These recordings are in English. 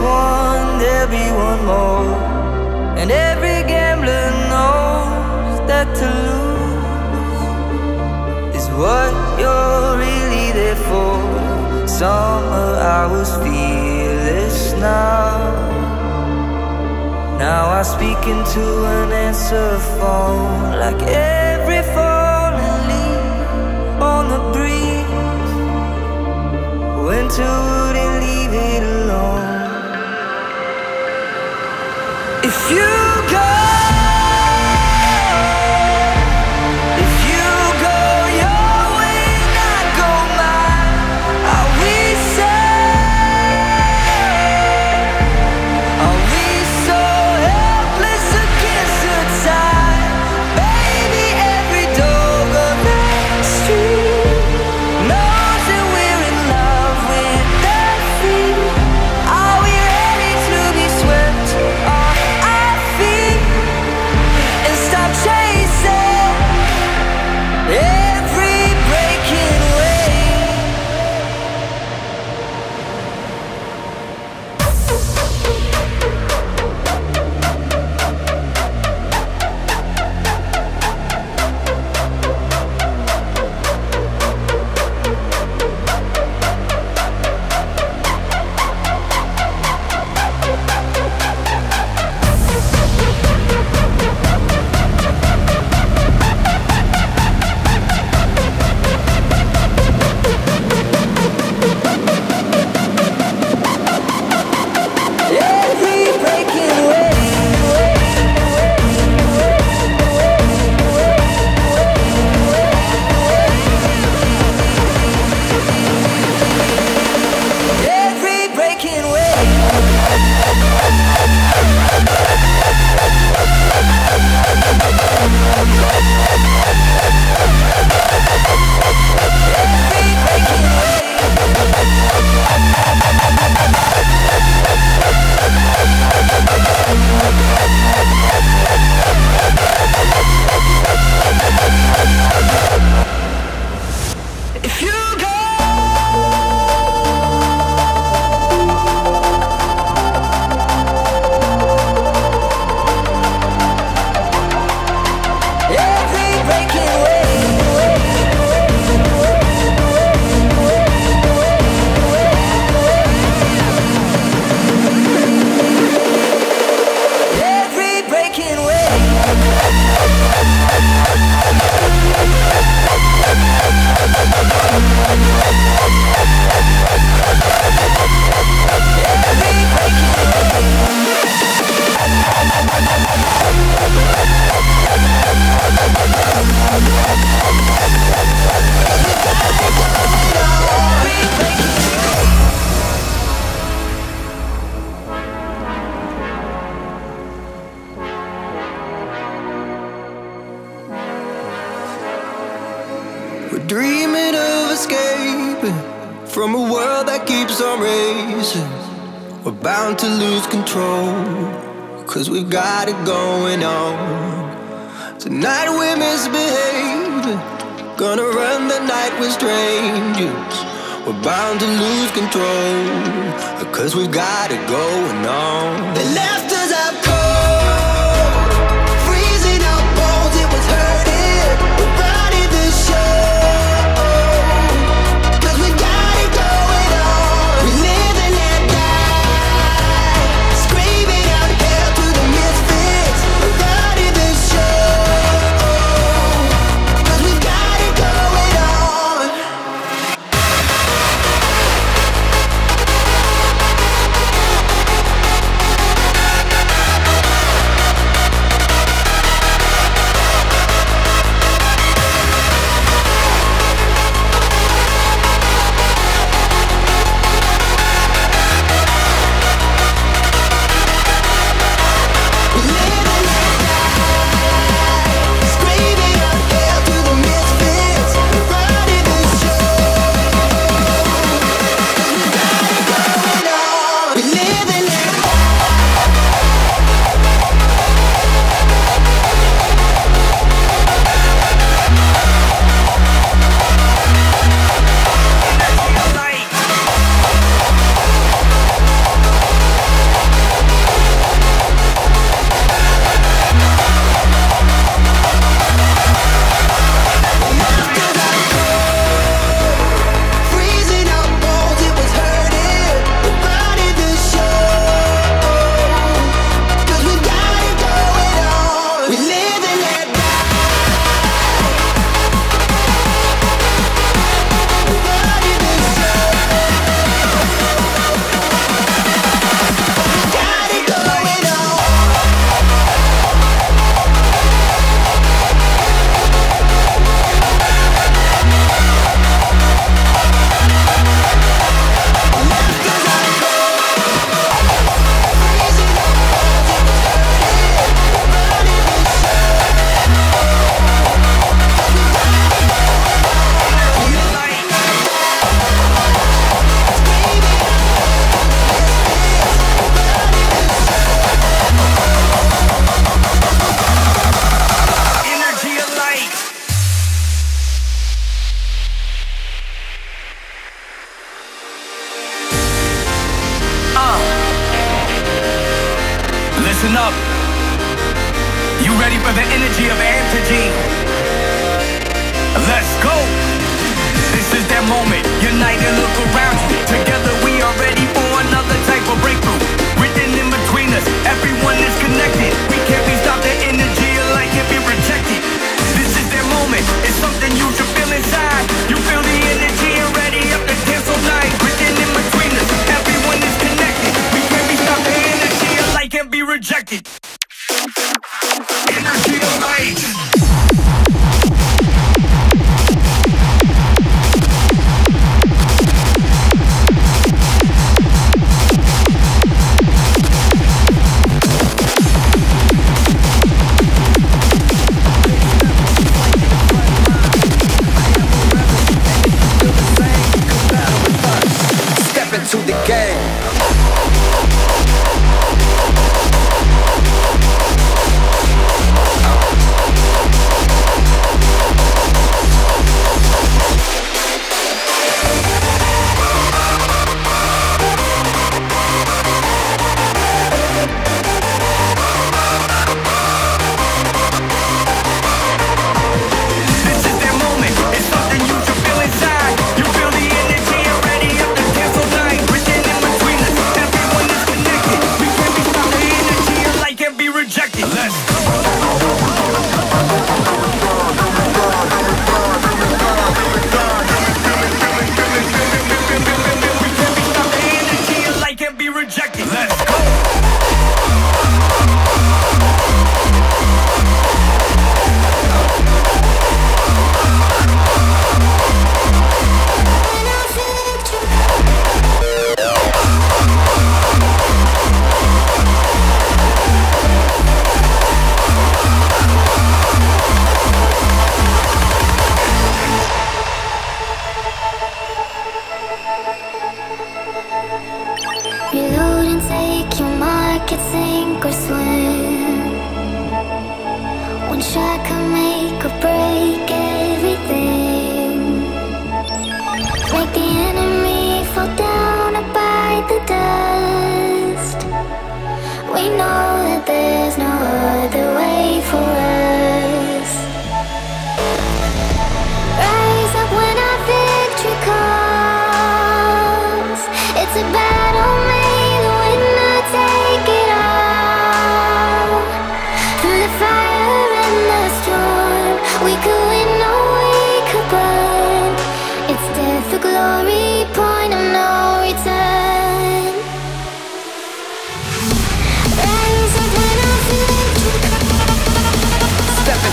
one, there'll be one more. And every gambler knows that to lose is what you're really there for. Summer, I was fearless now. Now I speak into an answer phone like every falling leaf on the breeze. Winter would you.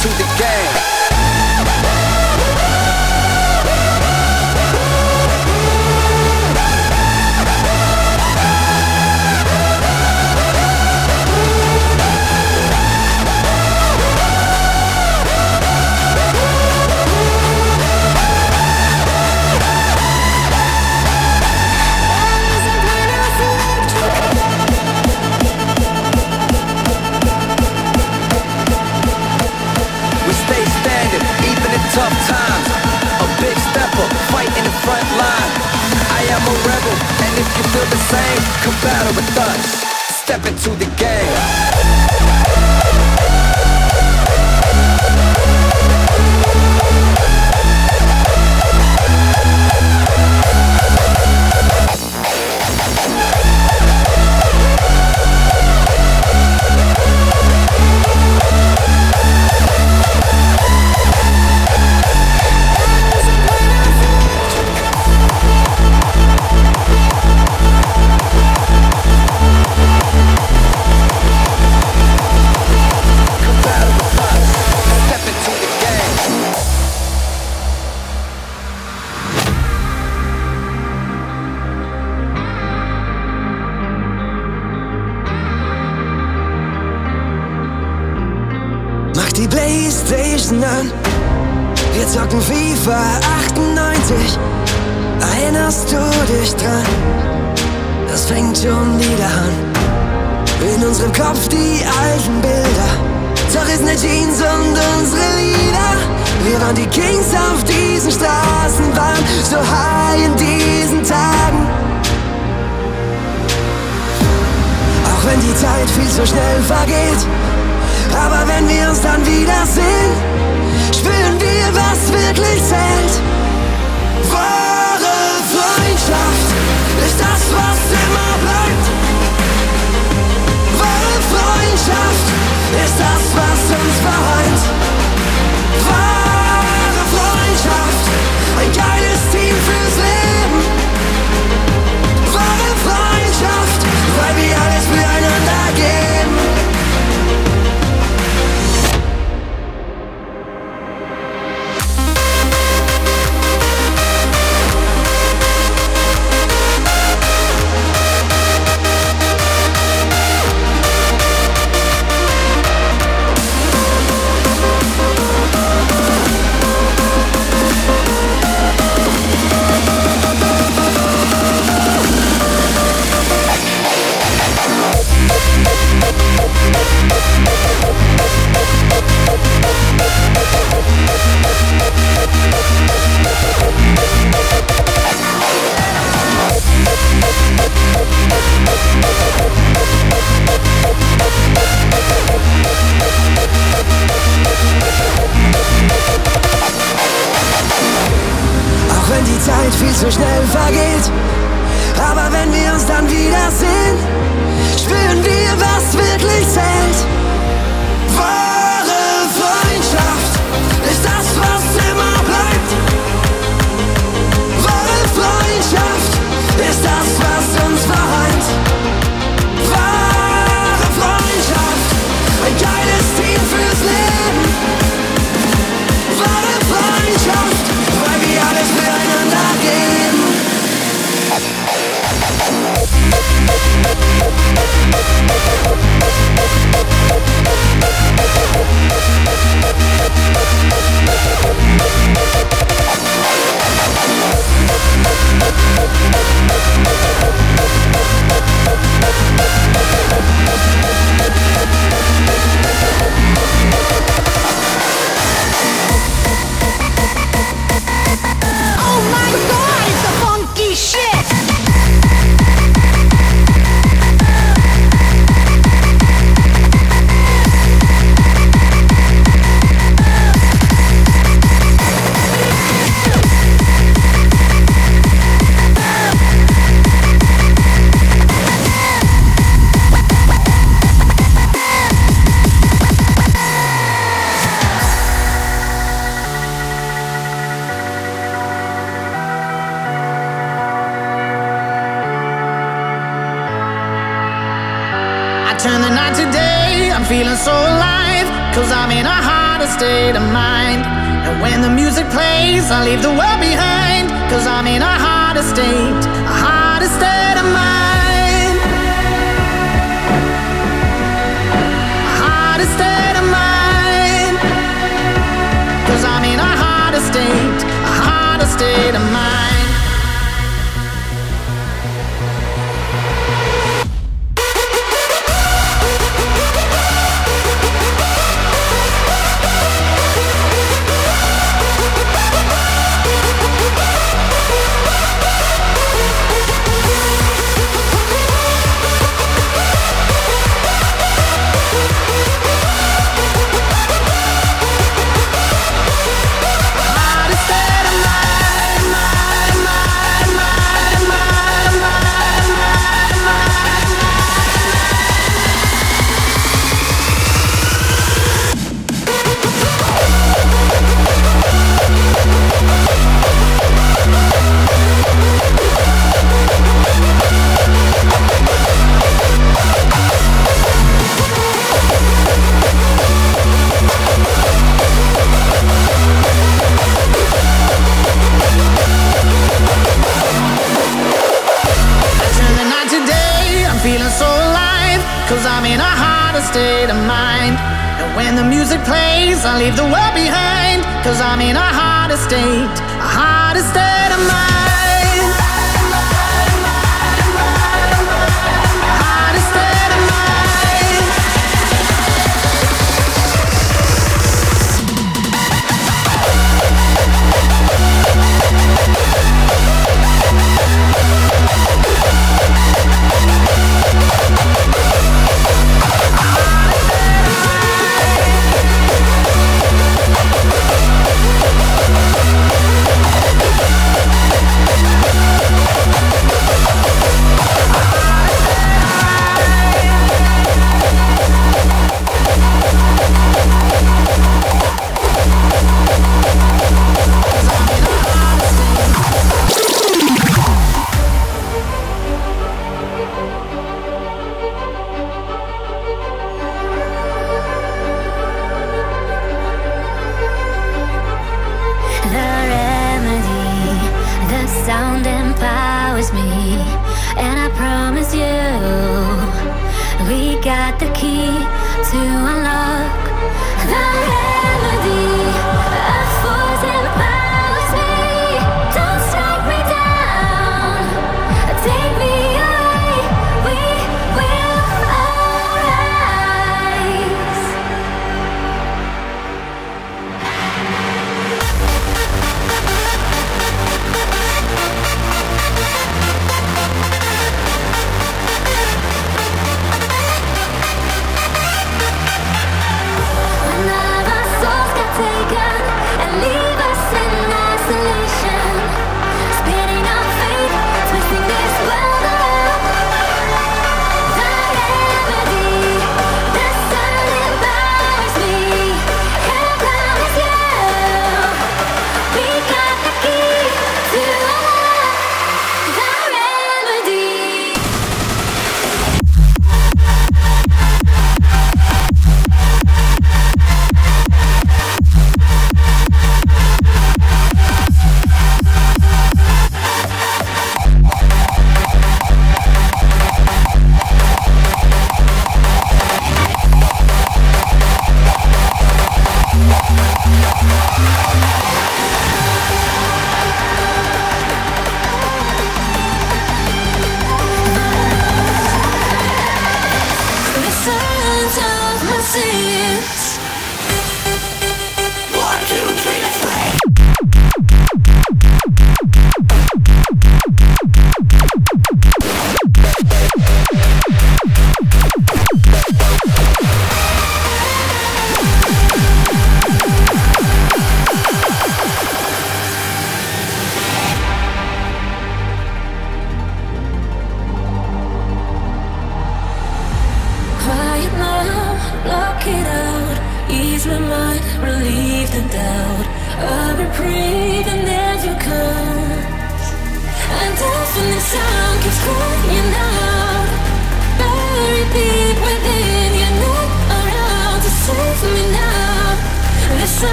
to the game. same, compare with us. Step into the game. Oh my god! state of mind. And when the music plays, I leave the world behind, cause I'm in a harder state.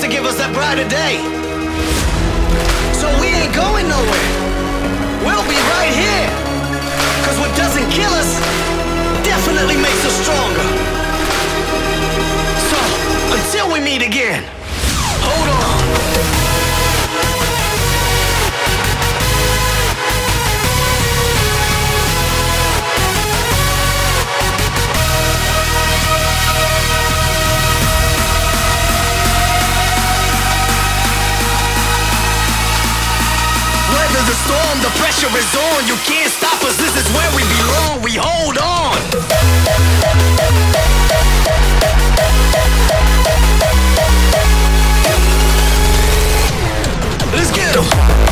To give us that brighter day. So we ain't going nowhere. We'll be right here. Cause what doesn't kill us definitely makes us stronger. So, until we meet again, hold on. The storm, the pressure is on. You can't stop us, this is where we belong. We hold on. Let's get 'em.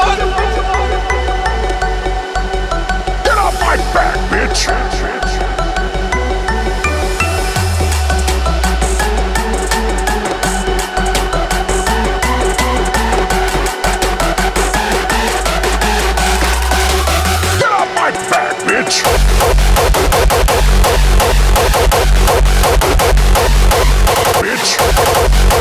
Get off my back, bitch. Bitch.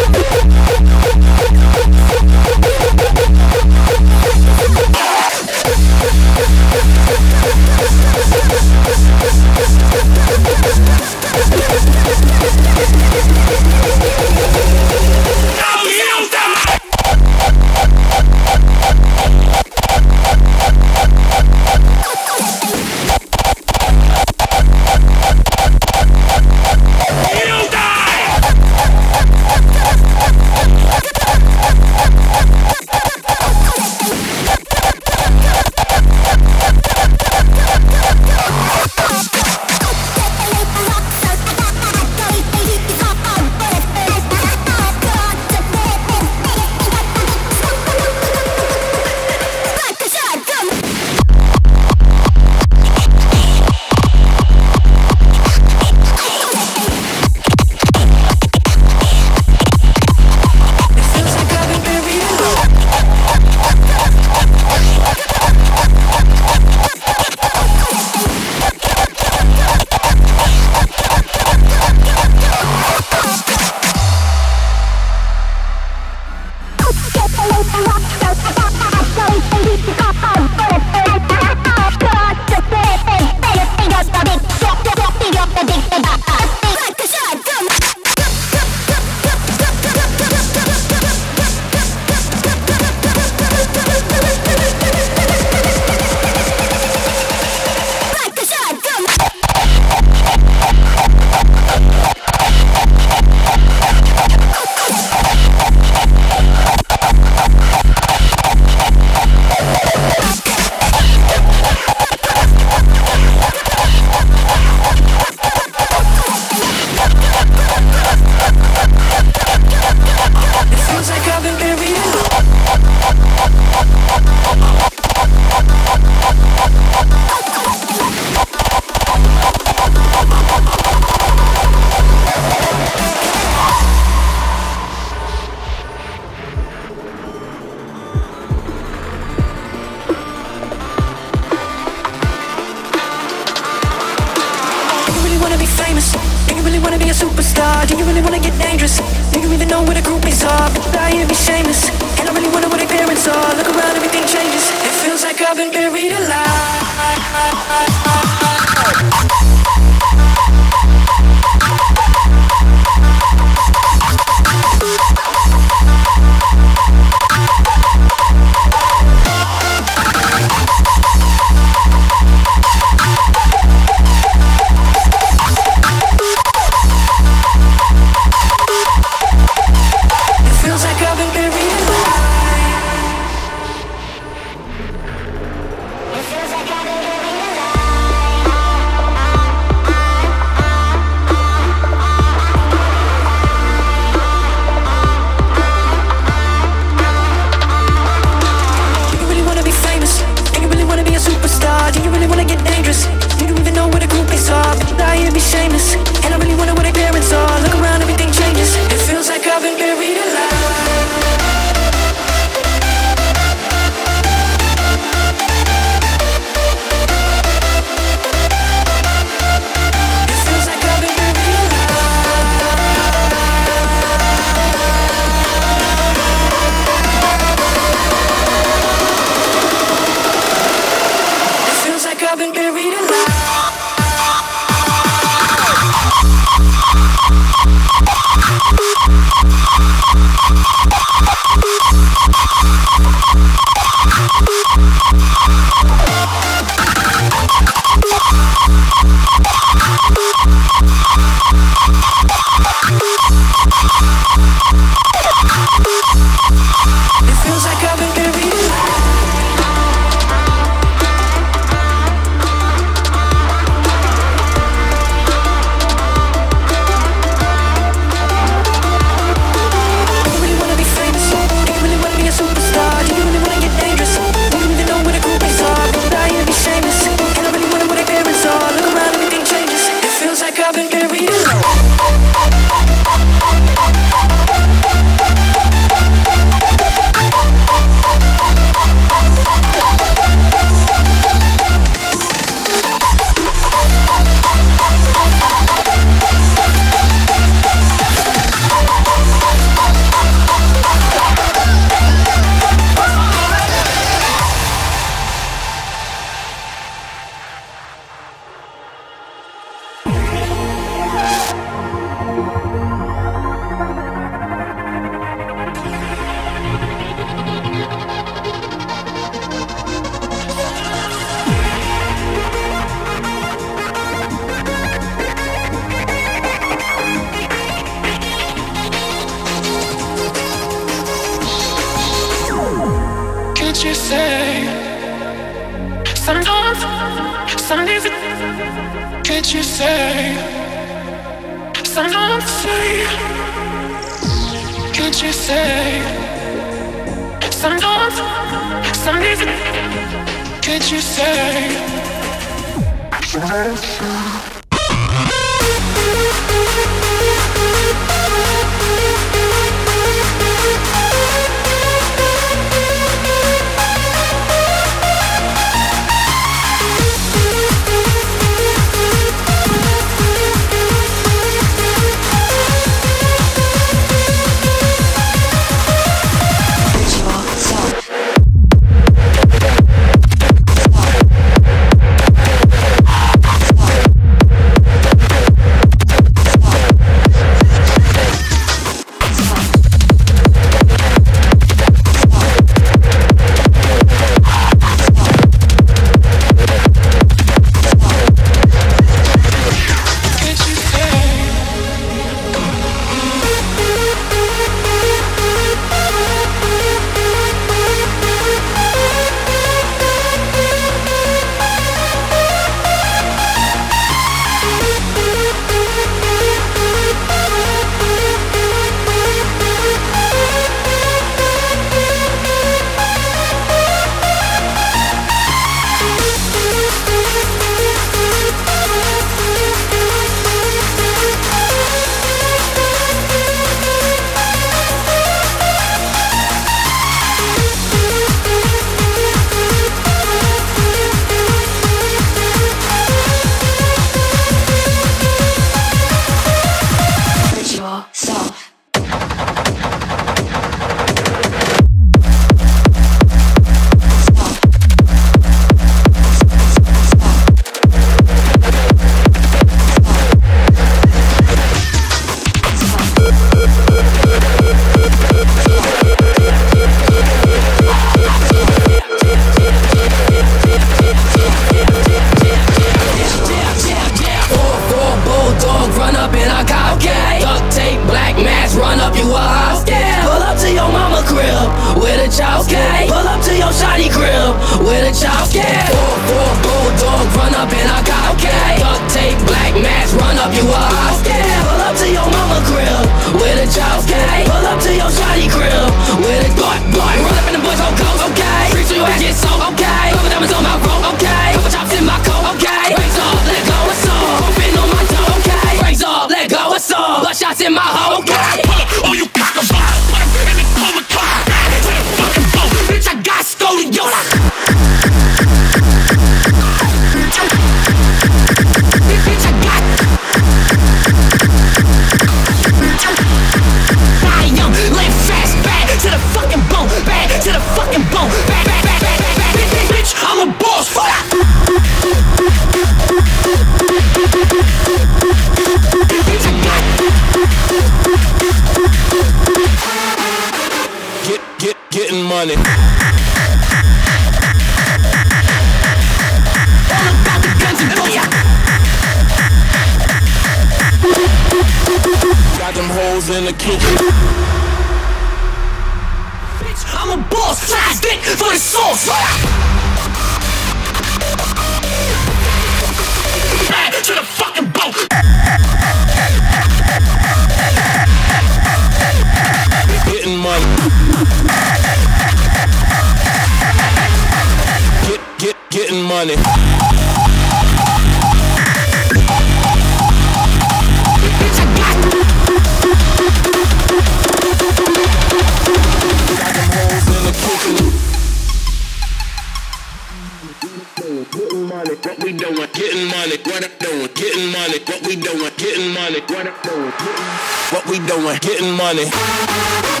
Getting money.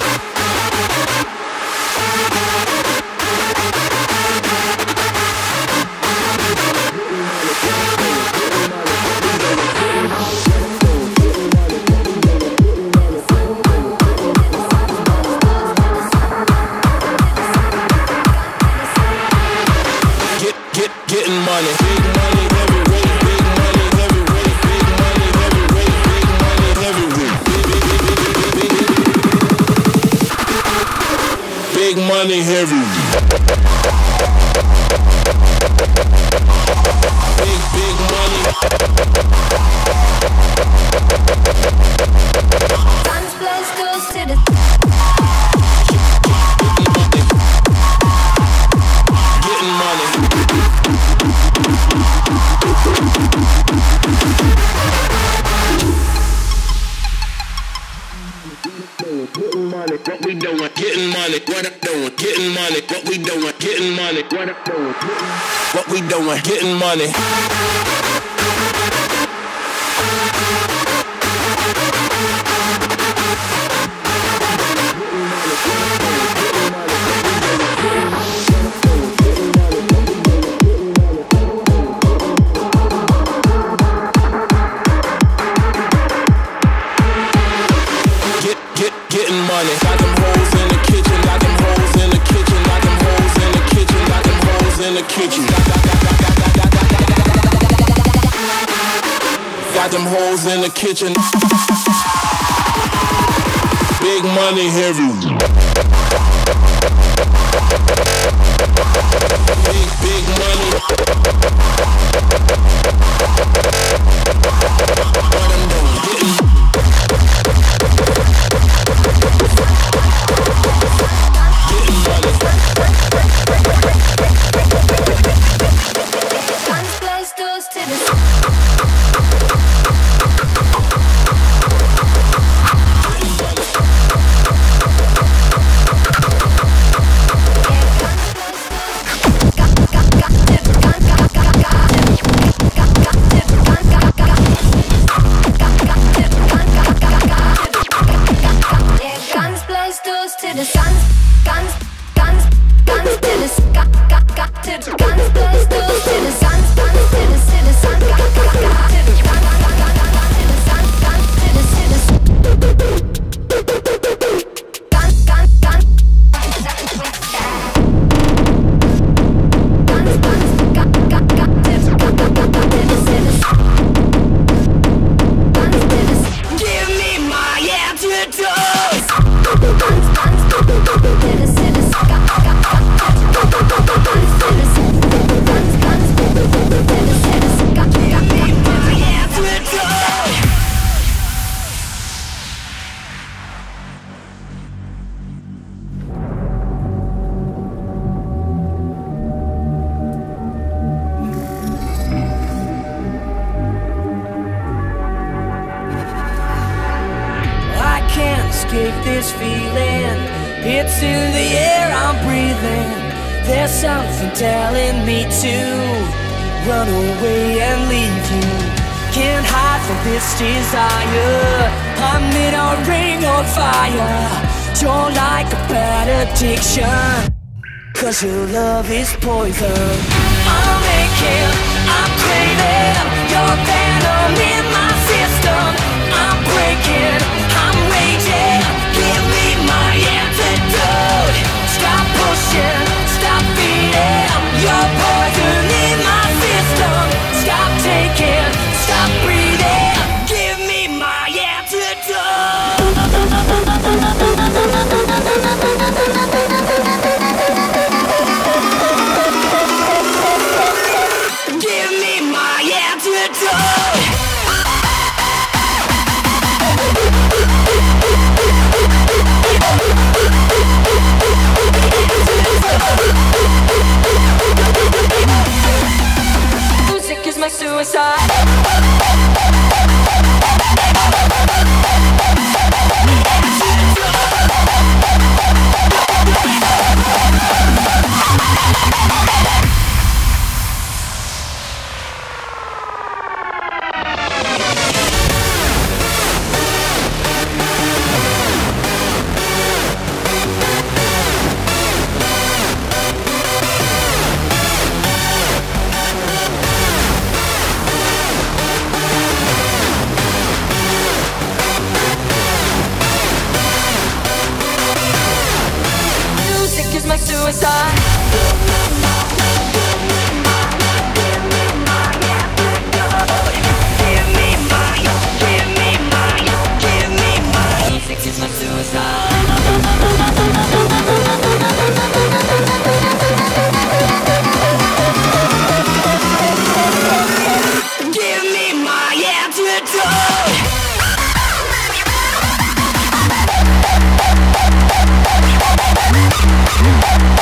Give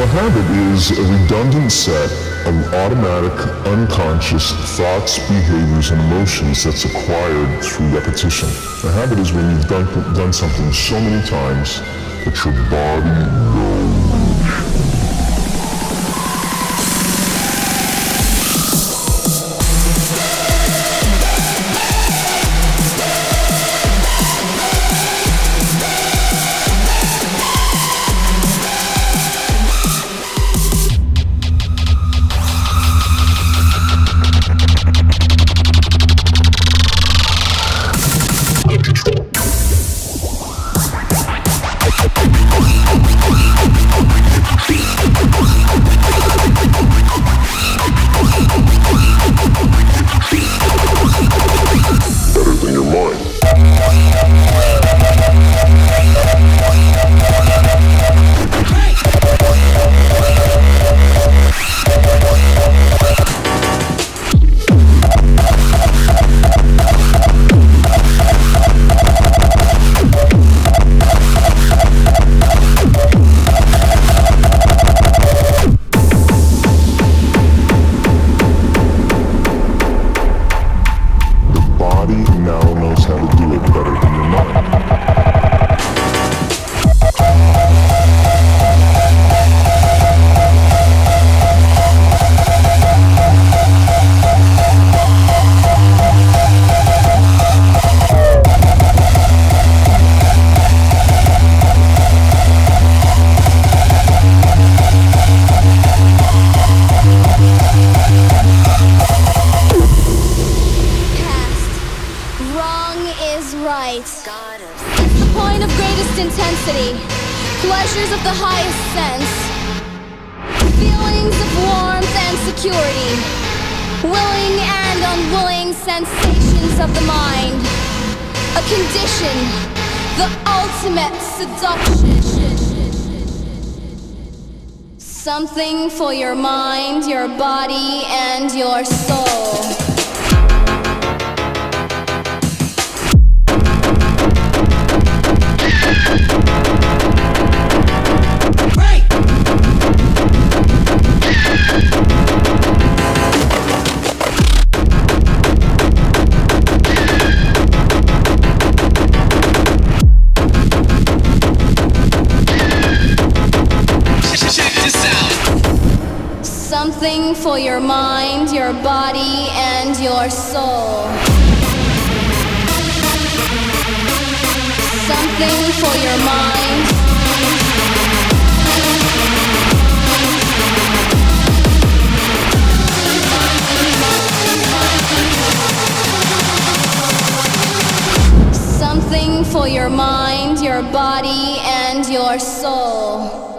A habit is a redundant set of automatic, unconscious thoughts, behaviors, and emotions that's acquired through repetition. A habit is when you've done, done something so many times that your body for your mind, your body, and your soul.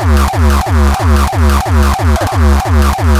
Thank you.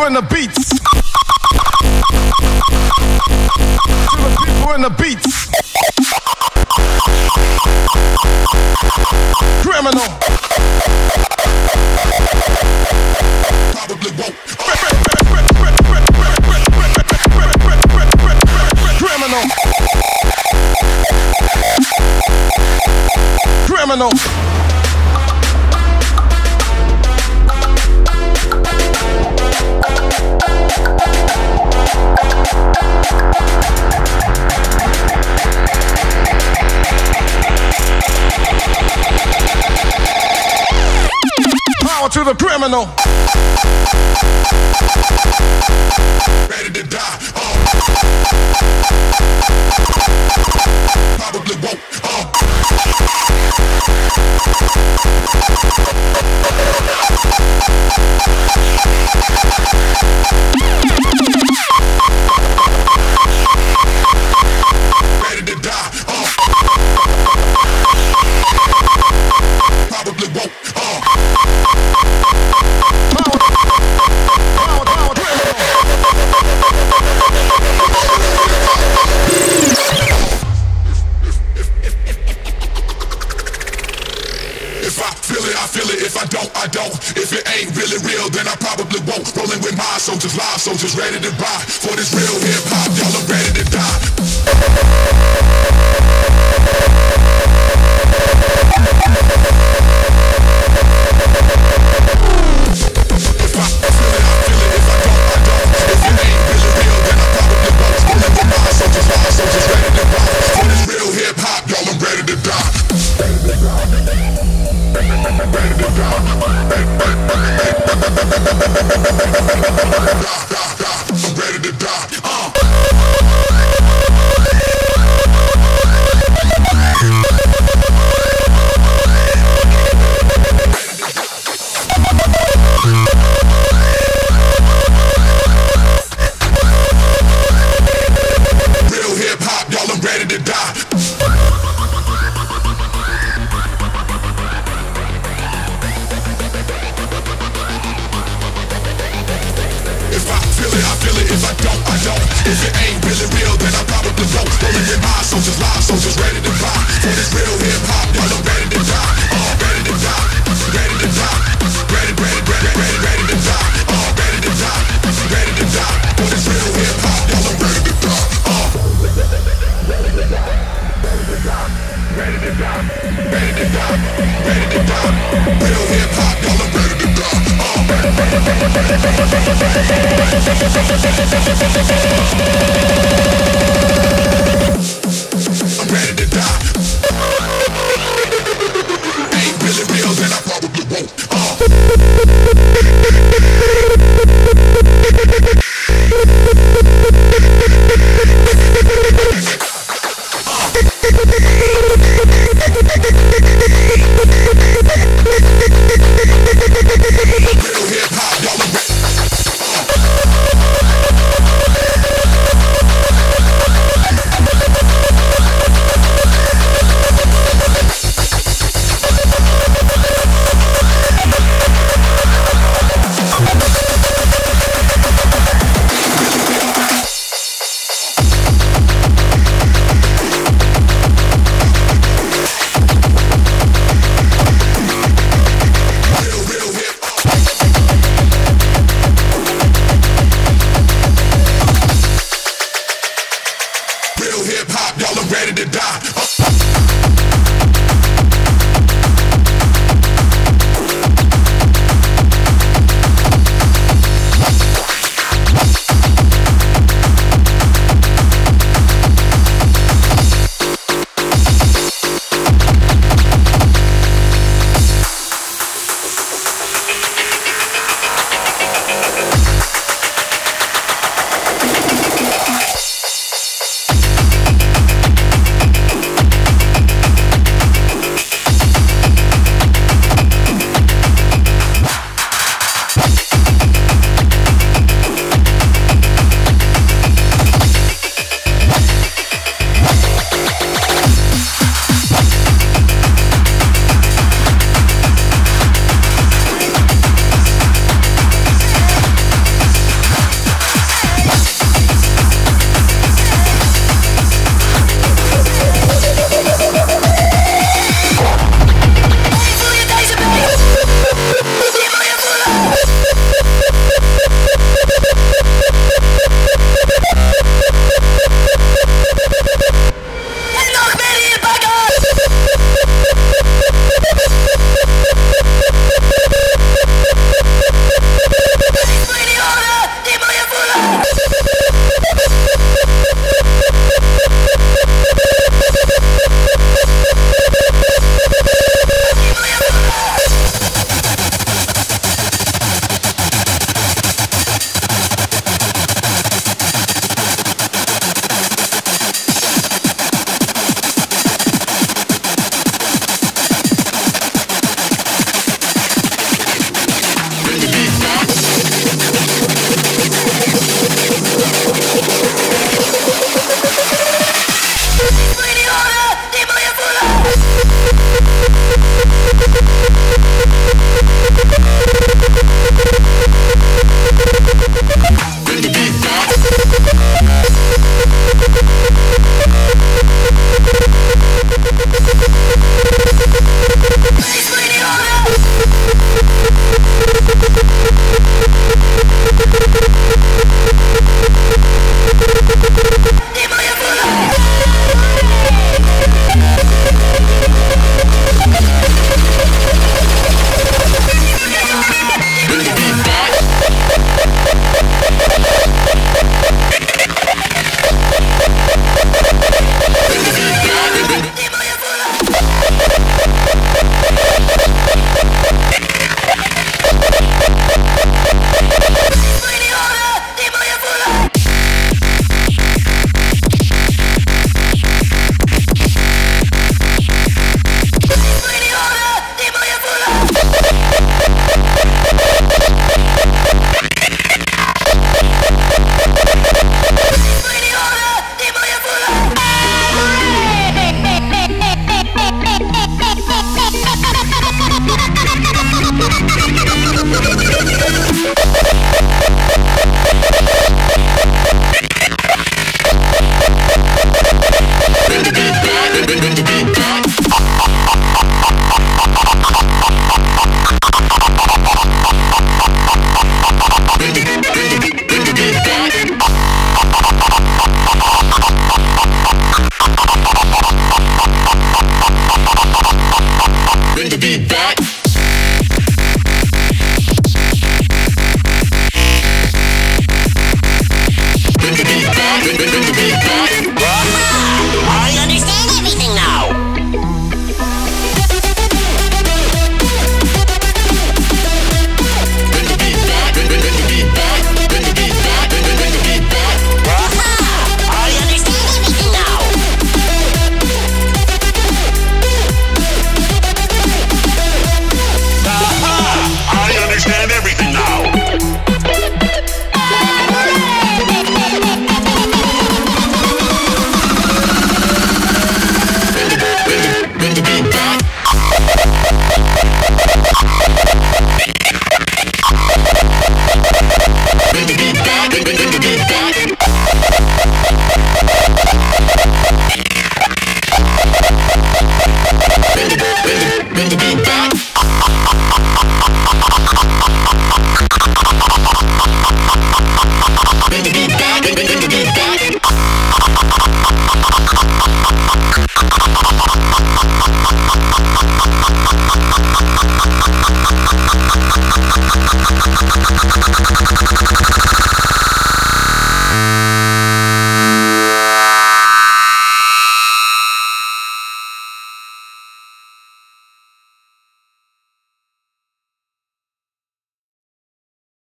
people in the beats. To the people in the beats. Criminal. Criminal. Criminal. a criminal. Ready to die. Oh.